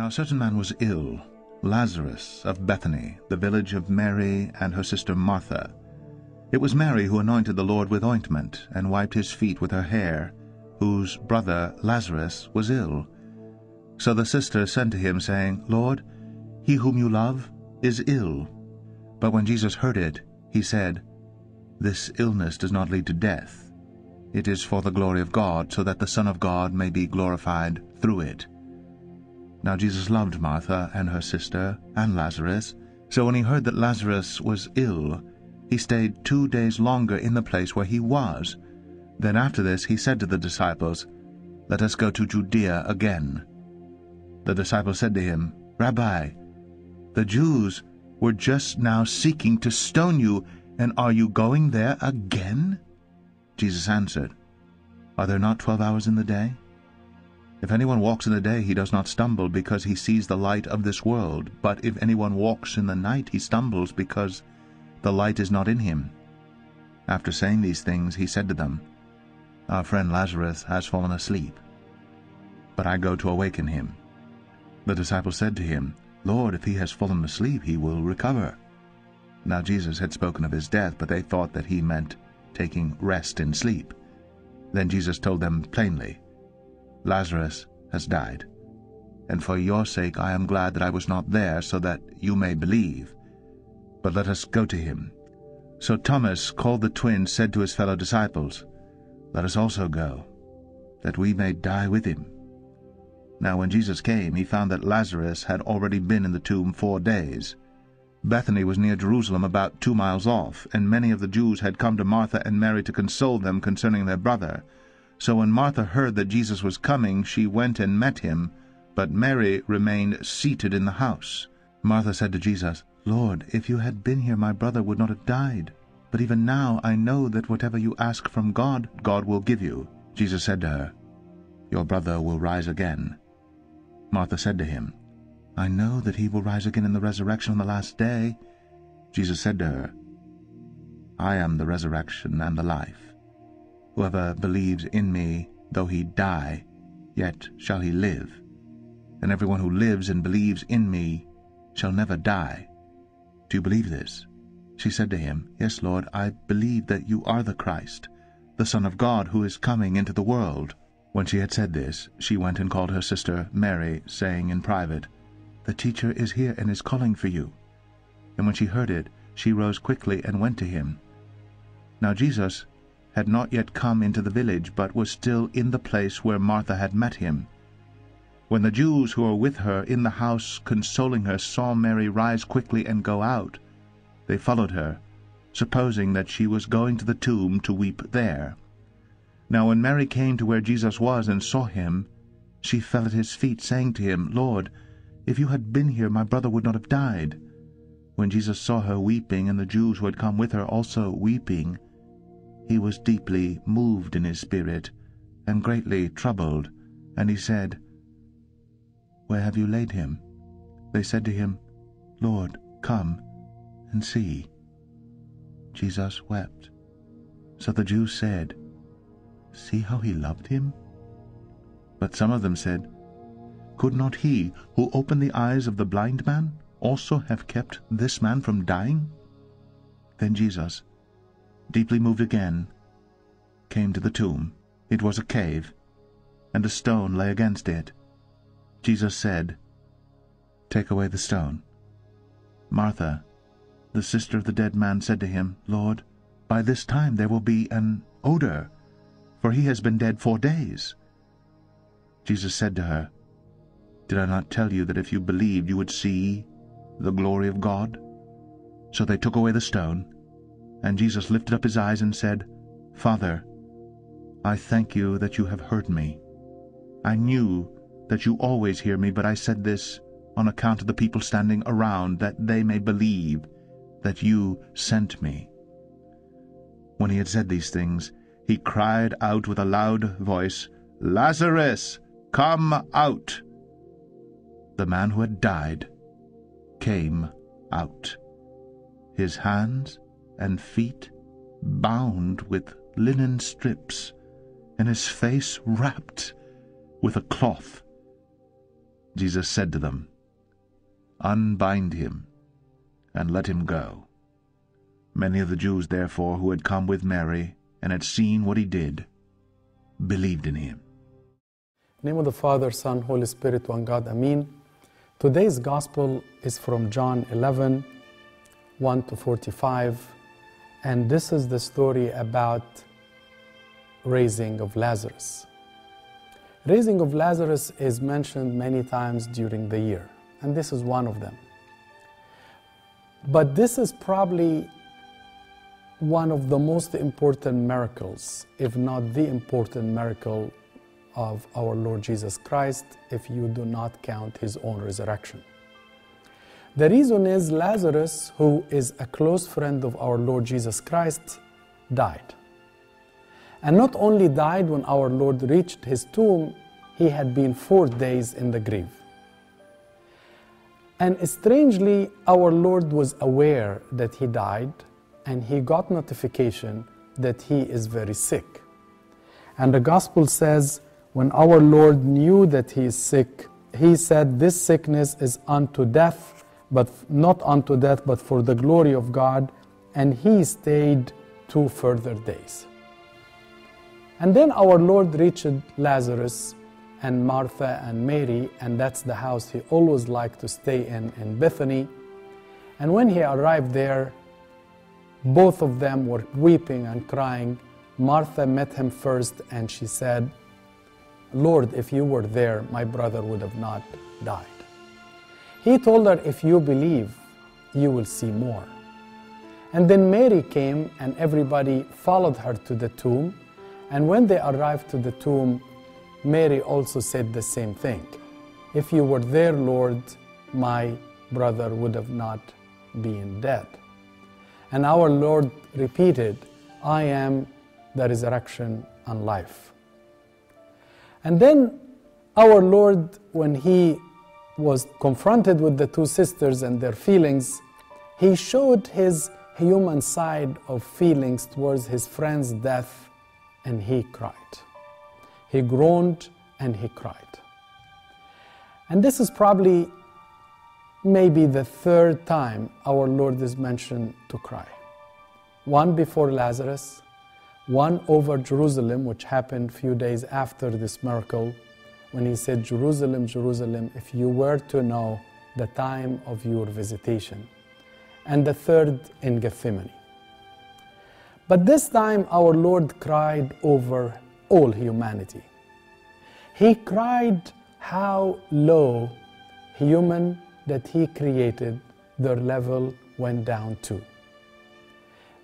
Now a certain man was ill, Lazarus of Bethany, the village of Mary and her sister Martha. It was Mary who anointed the Lord with ointment, and wiped his feet with her hair, whose brother Lazarus was ill. So the sister sent to him, saying, Lord, he whom you love is ill. But when Jesus heard it, he said, This illness does not lead to death. It is for the glory of God, so that the Son of God may be glorified through it. Now Jesus loved Martha and her sister and Lazarus. So when he heard that Lazarus was ill, he stayed two days longer in the place where he was. Then after this he said to the disciples, Let us go to Judea again. The disciples said to him, Rabbi, the Jews were just now seeking to stone you, and are you going there again? Jesus answered, Are there not twelve hours in the day? If anyone walks in the day, he does not stumble, because he sees the light of this world. But if anyone walks in the night, he stumbles, because the light is not in him. After saying these things, he said to them, Our friend Lazarus has fallen asleep, but I go to awaken him. The disciples said to him, Lord, if he has fallen asleep, he will recover. Now Jesus had spoken of his death, but they thought that he meant taking rest in sleep. Then Jesus told them plainly, Lazarus has died. And for your sake I am glad that I was not there, so that you may believe. But let us go to him. So Thomas, called the twin, said to his fellow disciples, Let us also go, that we may die with him. Now when Jesus came, he found that Lazarus had already been in the tomb four days. Bethany was near Jerusalem, about two miles off, and many of the Jews had come to Martha and Mary to console them concerning their brother. So when Martha heard that Jesus was coming, she went and met him, but Mary remained seated in the house. Martha said to Jesus, Lord, if you had been here, my brother would not have died. But even now I know that whatever you ask from God, God will give you. Jesus said to her, Your brother will rise again. Martha said to him, I know that he will rise again in the resurrection on the last day. Jesus said to her, I am the resurrection and the life. Whoever believes in me, though he die, yet shall he live. And everyone who lives and believes in me shall never die. Do you believe this? She said to him, Yes, Lord, I believe that you are the Christ, the Son of God, who is coming into the world. When she had said this, she went and called her sister Mary, saying in private, The teacher is here and is calling for you. And when she heard it, she rose quickly and went to him. Now Jesus had not yet come into the village, but was still in the place where Martha had met him. When the Jews who were with her in the house consoling her saw Mary rise quickly and go out, they followed her, supposing that she was going to the tomb to weep there. Now when Mary came to where Jesus was and saw him, she fell at his feet, saying to him, Lord, if you had been here, my brother would not have died. When Jesus saw her weeping, and the Jews who had come with her also weeping, he was deeply moved in his spirit, and greatly troubled, and he said, Where have you laid him? They said to him, Lord, come and see. Jesus wept. So the Jews said, See how he loved him? But some of them said, Could not he who opened the eyes of the blind man also have kept this man from dying? Then Jesus, deeply moved again, came to the tomb. It was a cave, and a stone lay against it. Jesus said, Take away the stone. Martha, the sister of the dead man, said to him, Lord, by this time there will be an odor, for he has been dead four days. Jesus said to her, Did I not tell you that if you believed you would see the glory of God? So they took away the stone. And Jesus lifted up his eyes and said, Father, I thank you that you have heard me. I knew that you always hear me, but I said this on account of the people standing around, that they may believe that you sent me. When he had said these things, he cried out with a loud voice, Lazarus, come out! The man who had died came out, his hands and feet bound with linen strips, and his face wrapped with a cloth. Jesus said to them, Unbind him, and let him go. Many of the Jews, therefore, who had come with Mary, and had seen what he did, believed in him. In name of the Father, Son, Holy Spirit, one God, Amen. Today's Gospel is from John 11, 1 to 45, and this is the story about raising of Lazarus. Raising of Lazarus is mentioned many times during the year, and this is one of them. But this is probably one of the most important miracles, if not the important miracle of our Lord Jesus Christ, if you do not count his own resurrection. The reason is Lazarus, who is a close friend of our Lord Jesus Christ, died. And not only died when our Lord reached his tomb, he had been four days in the grave. And strangely, our Lord was aware that he died and he got notification that he is very sick. And the gospel says, when our Lord knew that he is sick, he said, This sickness is unto death, but not unto death, but for the glory of God. And he stayed two further days. And then our Lord reached Lazarus and Martha and Mary, and that's the house he always liked to stay in in Bethany. And when he arrived there, both of them were weeping and crying. Martha met him first and she said, Lord, if you were there, my brother would have not died. He told her, If you believe, you will see more. And then Mary came, and everybody followed her to the tomb. And when they arrived to the tomb, Mary also said the same thing. If you were there, Lord, my brother would have not been dead. And our Lord repeated, I am the resurrection and life. And then our Lord, when he was confronted with the two sisters and their feelings, he showed his human side of feelings towards his friend's death and he cried. He groaned and he cried. And this is probably maybe the third time our Lord is mentioned to cry. One before Lazarus, one over Jerusalem, which happened a few days after this miracle, when he said, Jerusalem, Jerusalem, if you were to know the time of your visitation. And the third in Gethsemane. But this time our Lord cried over all humanity. He cried how low human that He created, their level went down to.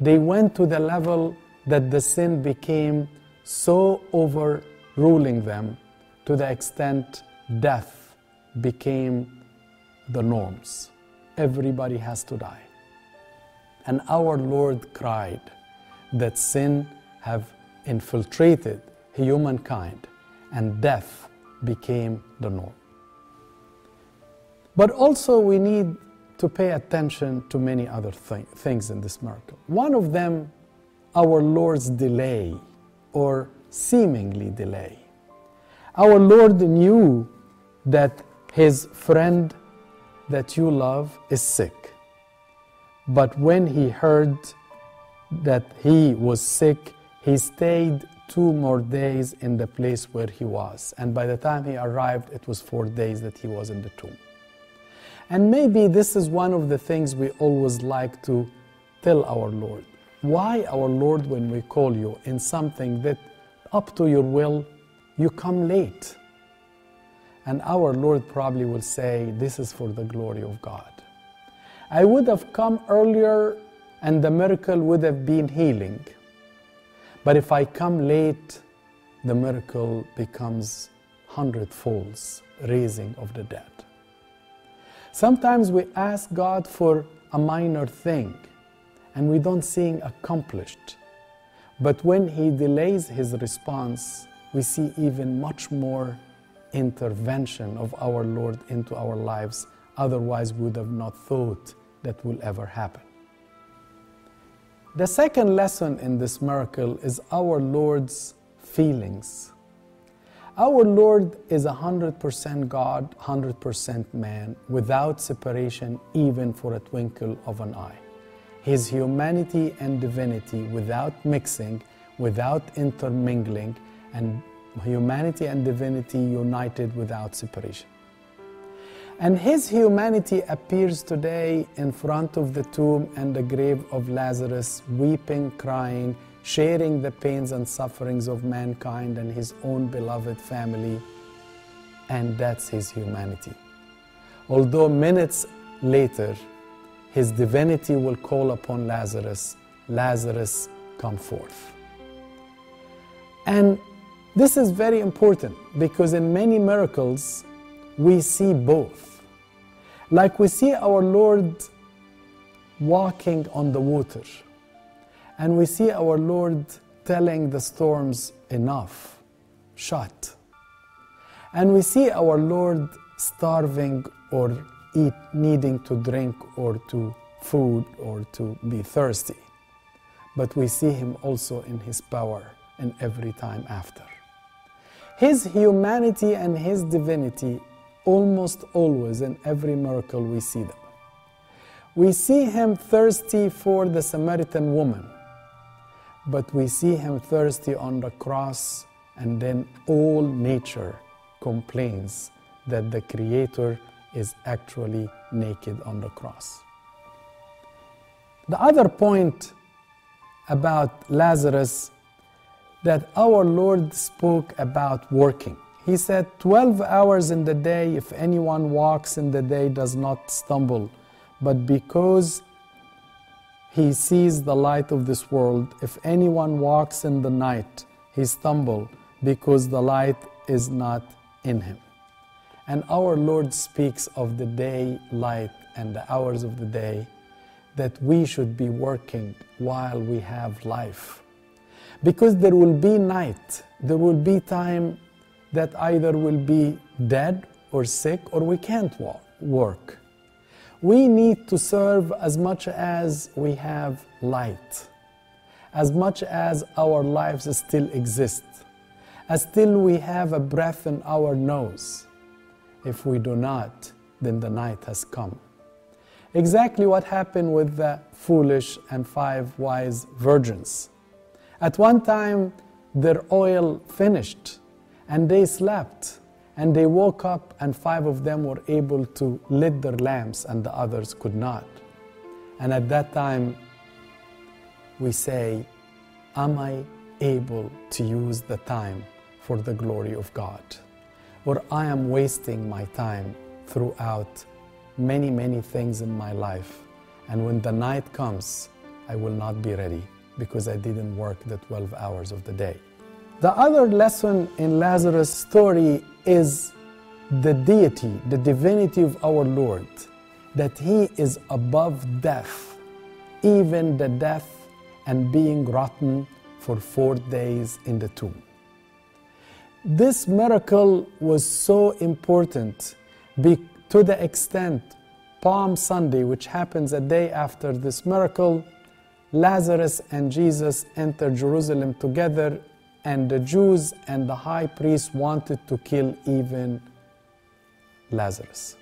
They went to the level that the sin became so overruling them to the extent death became the norms. Everybody has to die. And our Lord cried that sin have infiltrated humankind and death became the norm. But also we need to pay attention to many other th- things in this miracle. One of them our Lord's delay or seemingly delay. Our Lord knew that his friend that you love is sick. But when he heard that he was sick, he stayed two more days in the place where he was. And by the time he arrived, it was four days that he was in the tomb. And maybe this is one of the things we always like to tell our Lord. Why, our Lord, when we call you in something that up to your will, you come late? And our Lord probably will say, This is for the glory of God. I would have come earlier and the miracle would have been healing. But if I come late, the miracle becomes hundredfolds raising of the dead. Sometimes we ask God for a minor thing and we don't see it accomplished. But when he delays his response, we see even much more intervention of our Lord into our lives. Otherwise, we would have not thought that will ever happen. The second lesson in this miracle is our Lord's feelings. Our Lord is 100% God, 100% man, without separation even for a twinkle of an eye. His humanity and divinity without mixing, without intermingling, and humanity and divinity united without separation. And his humanity appears today in front of the tomb and the grave of Lazarus, weeping, crying, sharing the pains and sufferings of mankind and his own beloved family. And that's his humanity. Although minutes later, his divinity will call upon Lazarus, Lazarus, come forth. And this is very important because in many miracles, we see both. Like we see our Lord walking on the water, and we see our Lord telling the storms, enough, shut. And we see our Lord starving or eat, needing to drink or to food or to be thirsty. But we see him also in his power and every time after. His humanity and his divinity, almost always in every miracle, we see them. We see him thirsty for the Samaritan woman, but we see him thirsty on the cross, and then all nature complains that the Creator is actually naked on the cross. The other point about Lazarus that our Lord spoke about working. He said, 12 hours in the day, if anyone walks in the day, does not stumble. But because he sees the light of this world, if anyone walks in the night, he stumble because the light is not in him. And our Lord speaks of the day light and the hours of the day that we should be working while we have life because there will be night, there will be time that either will be dead or sick or we can't work. We need to serve as much as we have light, as much as our lives still exist, as still we have a breath in our nose. If we do not, then the night has come. Exactly what happened with the foolish and five wise virgins. At one time, their oil finished and they slept and they woke up and five of them were able to lit their lamps and the others could not. And at that time, we say, Am I able to use the time for the glory of God? Or I am wasting my time throughout many, many things in my life. And when the night comes, I will not be ready because I didn't work the 12 hours of the day. The other lesson in Lazarus' story is the deity, the divinity of our Lord, that he is above death, even the death and being rotten for four days in the tomb. This miracle was so important to the extent Palm Sunday, which happens a day after this miracle, Lazarus and Jesus enter Jerusalem together, and the Jews and the high priest wanted to kill even Lazarus.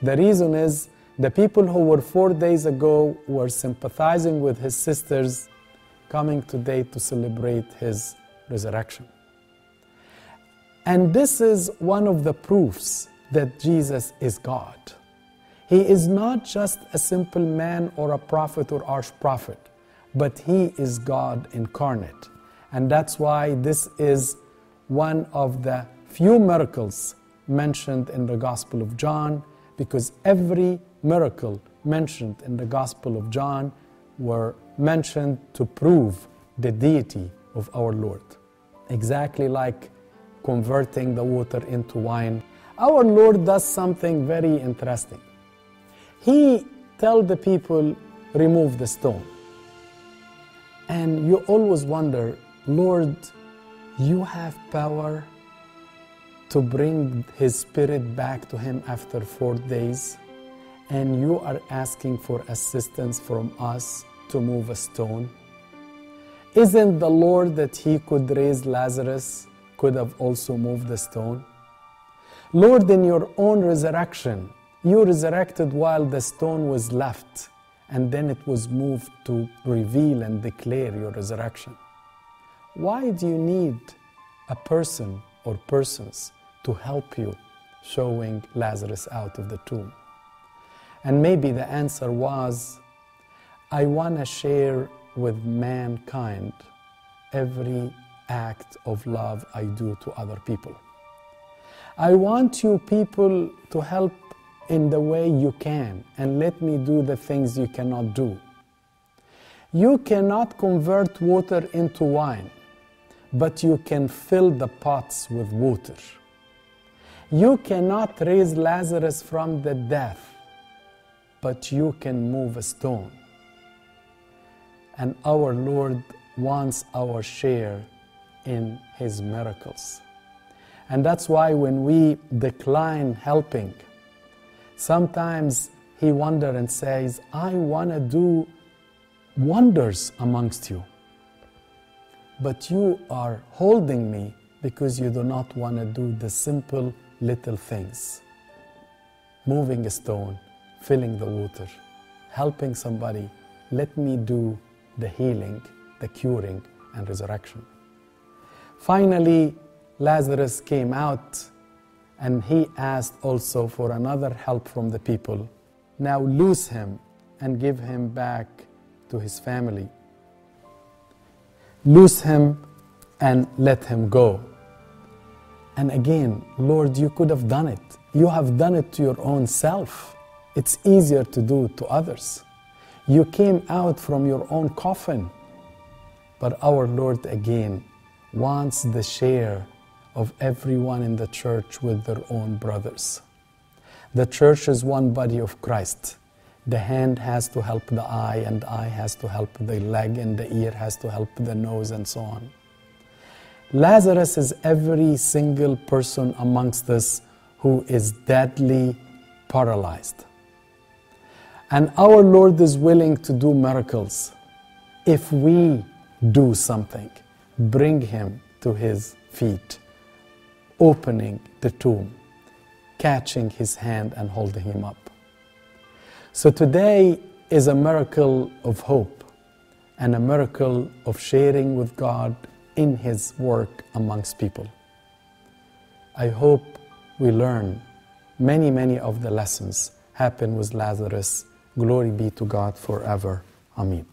The reason is the people who were four days ago were sympathizing with his sisters coming today to celebrate his resurrection. And this is one of the proofs that Jesus is God. He is not just a simple man or a prophet or arch prophet, but he is God incarnate. And that's why this is one of the few miracles mentioned in the Gospel of John, because every miracle mentioned in the Gospel of John were mentioned to prove the deity of our Lord. Exactly like converting the water into wine. Our Lord does something very interesting. He tell the people, remove the stone. And you always wonder, Lord, you have power to bring his spirit back to him after four days, and you are asking for assistance from us to move a stone? Isn't the Lord that he could raise Lazarus could have also moved the stone? Lord, in your own resurrection, you resurrected while the stone was left, and then it was moved to reveal and declare your resurrection. Why do you need a person or persons to help you showing Lazarus out of the tomb? And maybe the answer was I want to share with mankind every act of love I do to other people. I want you people to help in the way you can and let me do the things you cannot do. You cannot convert water into wine, but you can fill the pots with water. You cannot raise Lazarus from the death, but you can move a stone. And our Lord wants our share in His miracles. And that's why when we decline helping, sometimes He wonders and says, I want to do wonders amongst you. But you are holding me because you do not want to do the simple little things moving a stone, filling the water, helping somebody. Let me do the healing, the curing, and resurrection. Finally, Lazarus came out and he asked also for another help from the people. Now loose him and give him back to his family. Loose him and let him go. And again, Lord, you could have done it. You have done it to your own self. It's easier to do to others. You came out from your own coffin. But our Lord again wants the share of everyone in the church with their own brothers. The church is one body of Christ. The hand has to help the eye, and the eye has to help the leg, and the ear has to help the nose, and so on. Lazarus is every single person amongst us who is deadly paralyzed. And our Lord is willing to do miracles if we do something, bring him to his feet, opening the tomb, catching his hand and holding him up. So today is a miracle of hope and a miracle of sharing with God in his work amongst people. I hope we learn many, many of the lessons happen with Lazarus. Glory be to God forever. Amen.